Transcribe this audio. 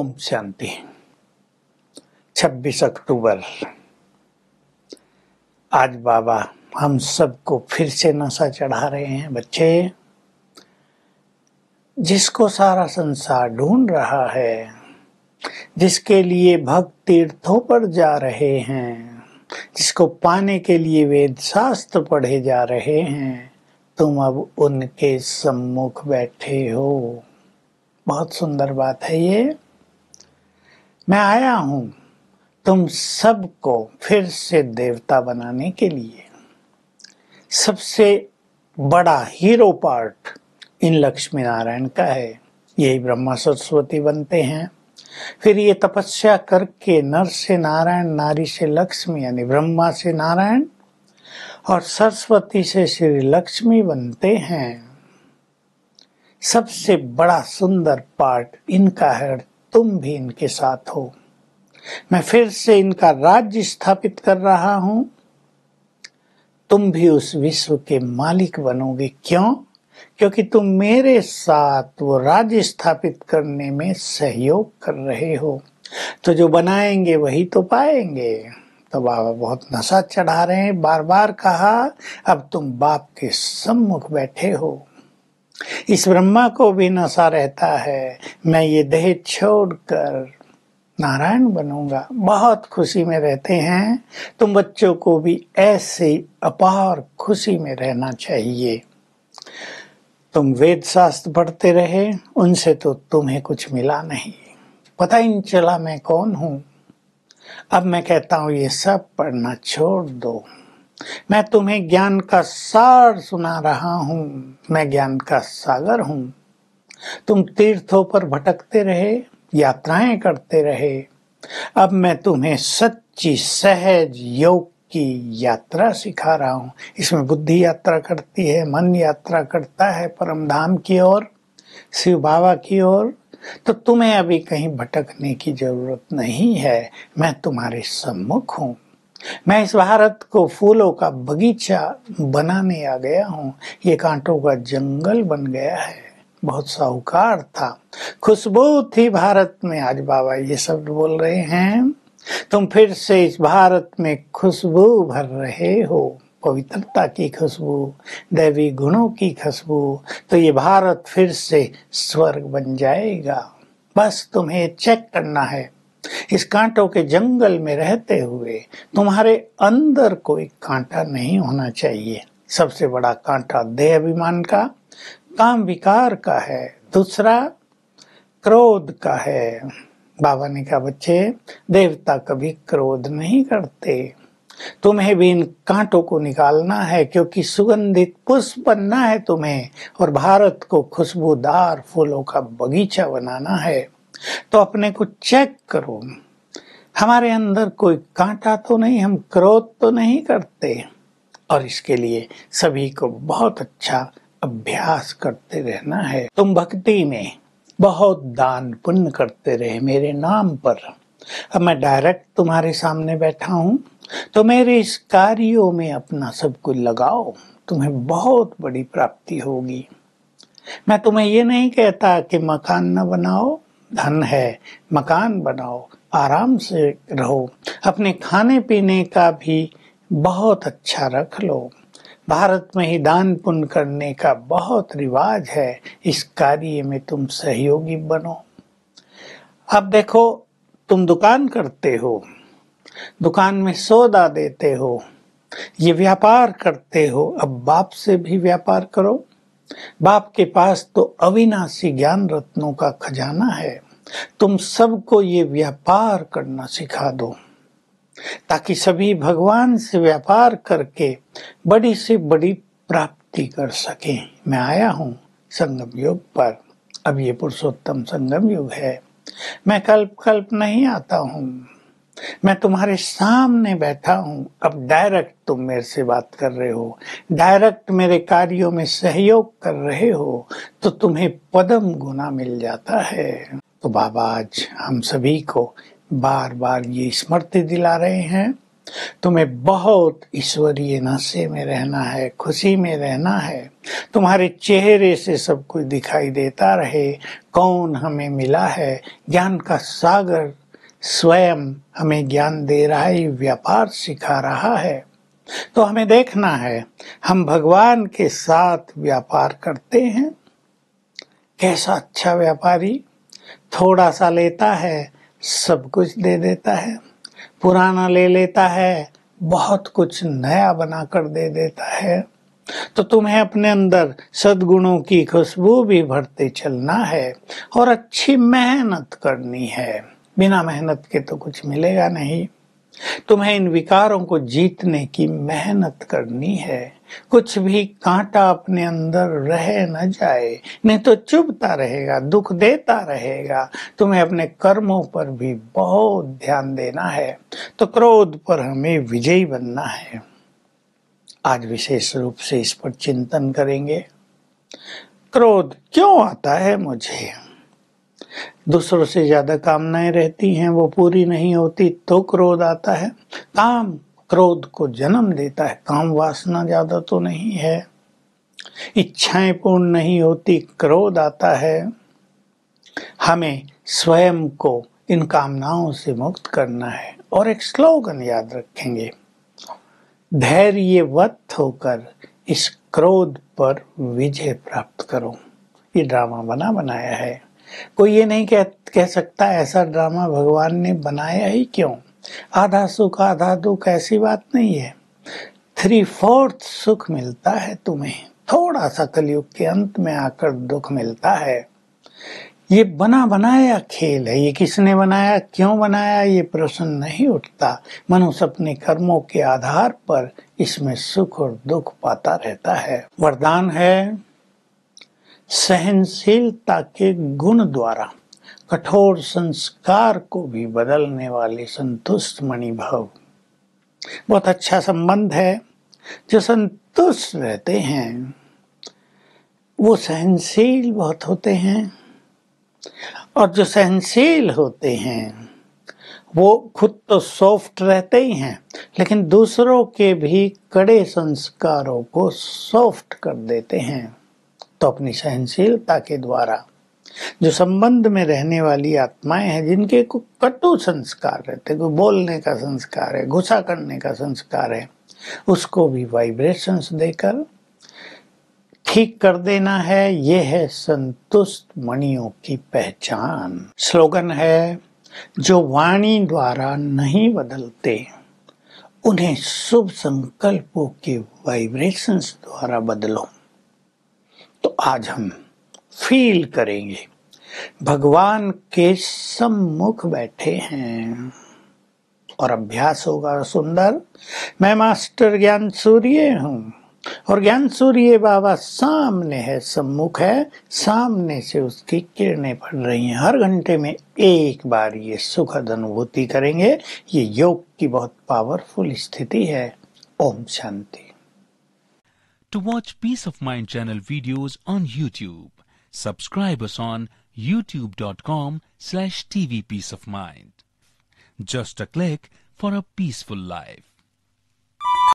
ओम शांति। 26 अक्टूबर। आज बाबा हम सबको फिर से नशा चढ़ा रहे हैं, बच्चे। जिसको सारा संसार ढूंढ रहा है, जिसके लिए भक्त तीर्थों पर जा रहे हैं, जिसको पाने के लिए वेद शास्त्र पढ़े जा रहे हैं, तुम अब उनके सम्मुख बैठे हो। बहुत सुंदर बात है ये। मैं आया हूँ तुम सबको फिर से देवता बनाने के लिए। सबसे बड़ा hero part in Lakshmi Narayan का है। यही ब्रह्मा सरस्वती बनते हैं। फिर ये तपस्या करके नर से नारायण, नारी से लक्ष्मी यानी ब्रह्मा से नारायण और सरस्वती से श्री लक्ष्मी बनते हैं। सबसे बड़ा सुंदर पार्ट इनका है। तुम भी इनके साथ हो। मैं फिर से इनका राज्य स्थापित कर रहा हूँ। तुम भी उस विश्व के मालिक बनोगे। क्यों? क्योंकि तुम मेरे साथ वो राज्य स्थापित करने में सहयोग कर रहे हो। तो जो बनाएँगे वही तो पाएँगे। तो बाबा बहुत नशा चढ़ा रहे हैं बार बार कहा, अब तुम बाप के सम्मुख बैठे हो। इस ब्रह्मा को भी नशा रहता है। मैं ये देह छोड़कर नारायण बनूँगा। बहुत खुशी में रहते हैं। तुम बच्चों को भी ऐसे अपार खुशी में रहना चाहिए। तुम वेद शास्त्र पढ़ते रहे, उनसे तो तुम्हें कुछ मिला नहीं। पता ही नहीं चला मैं कौन हूँ। अब मैं कहता हूँ, ये सब पढ़ना छोड़ दो। मैं तुम्हें ज्ञान का सार सुना रहा हूँ। मैं ज्ञान का सागर हूँ। तुम तीर्थों पर भटकते रहे, यात्राएँ करते रहे। अब मैं तुम्हें सच्ची, सहज योग की यात्रा सिखा रहा हूँ। इसमें बुद्धि यात्रा करती है, मन यात्रा करता है, परम धाम की ओर, शिव बाबा की ओर। तो तुम्हें अभी कहीं भटकने की ज़रूरत नहीं है। मैं तुम्हारे सम्मुख हूँ। मैं इस भारत को फूलों का बगीचा बनाने आ गया हूँ। ये कांटों का जंगल बन गया है। बहुत साहूकार था। खुशबू थी भारत में, आज बाबा ये शब्द बोल रहे हैं। तुम फिर से इस भारत में खुशबू भर रहे हो। पवित्रता की खुशबू, दैवी गुणों की खुशबू तो ये भारत फिर से स्वर्ग बन जाएगा। बस तुम्हें चेक करना है। इस कांटों के जंगल में रहते हुए तुम्हारे अंदर कोई कांटा नहीं होना चाहिए। सबसे बड़ा कांटा देह अभिमान का, काम विकार का है, दूसरा क्रोध का है। बाबा ने कहा, बच्चे, देवता कभी क्रोध नहीं करते। तुम्हें भी इन कांटों को निकालना है, क्योंकि सुगंधित पुष्प बनना है तुम्हें, और भारत को खुशबूदार फूलों का बगीचा बनाना है। तो अपने को चेक करो। हमारे अंदर कोई कांटा तो नहीं, हम क्रोध तो नहीं करते। और इसके लिए सभी को बहुत अच्छा अभ्यास करते रहना है। तुम भक्ति में बहुत दान पुण्य करते रहे मेरे नाम पर। अब मैं डायरेक्ट तुम्हारे सामने बैठा हूँ। तो मेरे इस कार्यों में अपना सब कुछ लगाओ। तुम्हें बहुत बड़ी प्राप्ति होगी। मैं तुम्हें ये नहीं कहता कि मकान न बनाओ। धन है, मकान बनाओ, आराम से रहो, अपने खाने पीने का भी बहुत अच्छा रख लो। भारत में ही दान पुण्य करने का बहुत रिवाज है, इस कार्य में तुम सहयोगी बनो। अब देखो, तुम दुकान करते हो, दुकान में सौदा देते हो, ये व्यापार करते हो, अब बाप से भी व्यापार करो। बाप के पास तो अविनाशी ज्ञान रत्नों का खजाना है। तुम सबको ये व्यापार करना सिखा दो। ताकि सभी भगवान से व्यापार करके बड़ी से बड़ी प्राप्ति कर सके। मैं आया हूँ संगम युग पर। अब ये पुरुषोत्तम संगम युग है। मैं कल्प कल्प नहीं आता हूँ। मैं तुम्हारे सामने बैठा हूँ। अब डायरेक्ट तुम मेरे से बात कर रहे हो। डायरेक्ट मेरे कार्यों में सहयोग कर रहे हो तो तुम्हें पदम गुना मिल जाता है। तो बाबा, आज हम सभी को बार बार ये स्मृति दिला रहे हैं। तुम्हें बहुत ईश्वरीय नशे में रहना है, खुशी में रहना है। तुम्हारे चेहरे से सब कुछ दिखाई देता रहे। कौन हमें मिला है? ज्ञान का सागर स्वयं हमें ज्ञान दे रहा है, व्यापार सिखा रहा है। तो हमें देखना है, हम भगवान के साथ व्यापार करते हैं। कैसा अच्छा व्यापारी, थोड़ा सा लेता है, सब कुछ दे देता है। पुराना ले लेता है, बहुत कुछ नया बनाकर दे देता है। तो तुम्हें अपने अंदर सदगुणों की खुशबू भी भरते चलना है और अच्छी मेहनत करनी है। बिना मेहनत के तो कुछ मिलेगा नहीं। तुम्हें इन विकारों को जीतने की मेहनत करनी है। कुछ भी कांटा अपने अंदर रह न जाए, नहीं तो चुभता रहेगा, दुख देता रहेगा। तुम्हें अपने कर्मों पर भी बहुत ध्यान देना है। तो क्रोध पर हमें विजयी बनना है। आज विशेष रूप से इस पर चिंतन करेंगे। क्रोध क्यों आता है मुझे? दूसरों से ज़्यादा कामनाएँ रहती हैं, वो पूरी नहीं होती तो क्रोध आता है। काम क्रोध को जन्म देता है, काम वासना ज़्यादा तो नहीं है। इच्छाएँ पूर्ण नहीं होती, क्रोध आता है। हमें स्वयं को इन कामनाओं से मुक्त करना है। और एक स्लोगन याद रखेंगे, धैर्यवत होकर इस क्रोध पर विजय प्राप्त करो। ये ड्रामा बना बनाया है। कोई ये नहीं कह कह सकता ऐसा ड्रामा भगवान ने बनाया ही क्यों? आधा सुख, आधा दुख, ऐसी बात नहीं है। थ्री फोर्थ सुख मिलता है तुम्हें। थोड़ा सा कलयुग के अंत में आकर दुख मिलता है। ये बना बनाया खेल है। ये किसने बनाया, क्यों बनाया, ये प्रश्न नहीं उठता। मनुष्य अपने कर्मों के आधार पर इसमें सुख और दुख पाता रहता है। वरदान है। सहनशीलता के गुण द्वारा कठोर संस्कार को भी बदलने वाले संतुष्ट मणि भाव बहुत अच्छा संबंध है। जो संतुष्ट रहते हैं, वो सहनशील बहुत होते हैं। और जो सहनशील होते हैं, वो खुद तो सॉफ्ट रहते ही हैं, लेकिन दूसरों के भी कड़े संस्कारों को सॉफ्ट कर देते हैं। तो अपनी सहनशीलता के द्वारा, जो संबंध में रहने वाली आत्माएँ हैं, जिनके को कटु संस्कार रहते कोई बोलने का संस्कार है गुस्सा करने का संस्कार है, उसको भी वाइब्रेशंस देकर ठीक कर देना है। ये है संतुष्ट मणियों की पहचान। स्लोगन है, जो वाणी द्वारा नहीं बदलते, उन्हें शुभ संकल्पों के वाइब्रेशंस द्वारा बदलो। तो आज हम फील करेंगे। भगवान के सम्मुख बैठे हैं। और अभ्यास होगा, सुंदर। मैं मास्टर ज्ञान सूर्य हूँ। और ज्ञान सूर्य बाबा सामने है, सम्मुख है। सामने से उसकी किरणें पड़ रही हैं। हर घंटे में एक बार ये सुखद अनुभूति करेंगे। ये योग की बहुत पावरफुल स्थिति है। Om Shanti. To watch Peace of Mind channel videos on YouTube, subscribe us on youtube.com slash tvpeaceofmind. Just a click for a peaceful life.